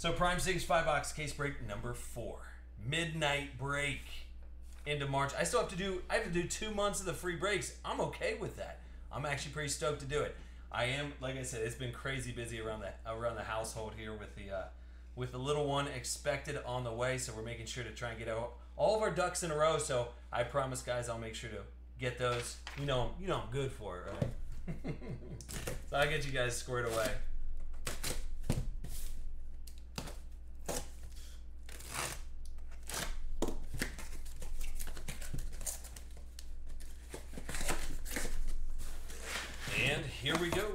So Prime Six five box case break number four. Midnight break into March. I still have to do I have to do two months of the free breaks. I'm okay with that. I'm actually pretty stoked to do it. I am like I said, it's been crazy busy around the around the household here with the uh, with the little one expected on the way. So we're making sure to try and get all, all of our ducks in a row. So I promise, guys, I'll make sure to get those. You know, you know, I'm good for it, right? so I'll get you guys squared away. And here we go.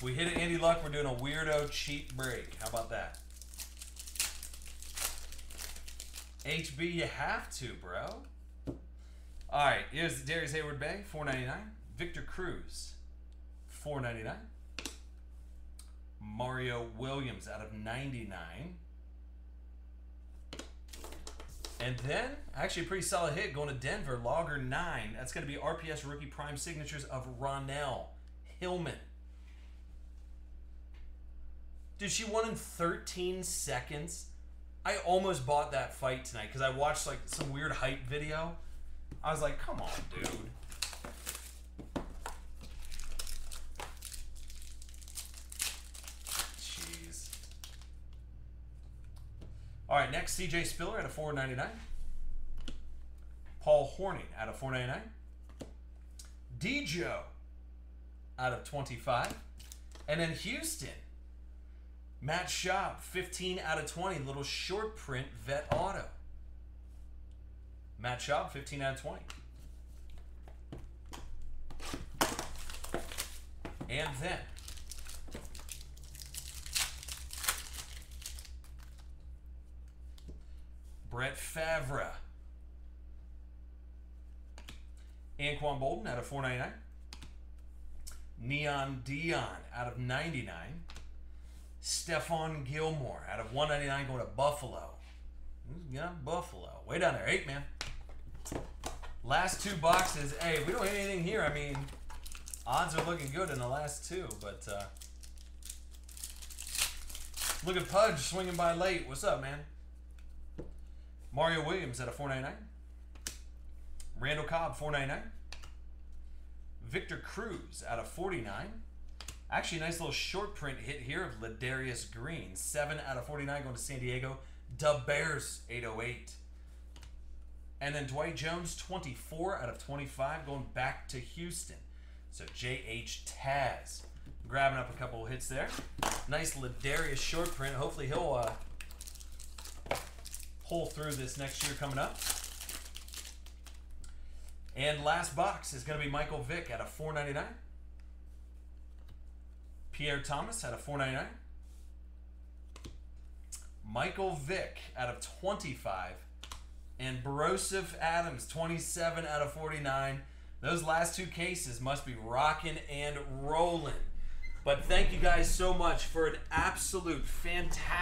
We hit it Andy Luck, we're doing a weirdo cheap break. How about that? HB, you have to, bro. All right, here's Darrius Heyward-Bey, 4.99. Victor Cruz, 4.99. Mario Williams out of 99. And then, actually, a pretty solid hit going to Denver, Logger 9. That's going to be RPS rookie prime signatures of Ronnie Hillman. Dude, she won in 13 seconds. I almost bought that fight tonight because I watched like some weird hype video. I was like, come on, dude. All right, next CJ Spiller at a 4.99. Paul Hornung out of 4.99. Dejo out of 25. And then Houston. Matt Schaub, 15 out of 20. Little short print vet auto. Matt Schaub, 15 out of 20. And then Brett Favre. Anquan Boldin out of 499. Neon Deion out of 99. Stephon Gilmore out of 199 going to Buffalo. Yeah, Buffalo. Way down there. Eight, man. Last two boxes. Hey, we don't have anything here. I mean, odds are looking good in the last two, but uh, look at Pudge swinging by late. What's up, man? Mario Williams at a 499. Randall Cobb, 499. Victor Cruz out of 49. Actually, a nice little short print hit here of Ladarius Green. 7 out of 49 going to San Diego. The Bears, 808. And then Dwight Jones, 24 out of 25 going back to Houston. So J.H. Taz grabbing up a couple of hits there. Nice Ladarius short print. Hopefully he'll uh, pull through this next year coming up. And last box is going to be Michael Vick at a 4.99. Pierre Thomas at a 4.99. Michael Vick out of 25. And Broseph Adams, 27 out of 49. Those last two cases must be rocking and rolling. But thank you guys so much for an absolute fantastic.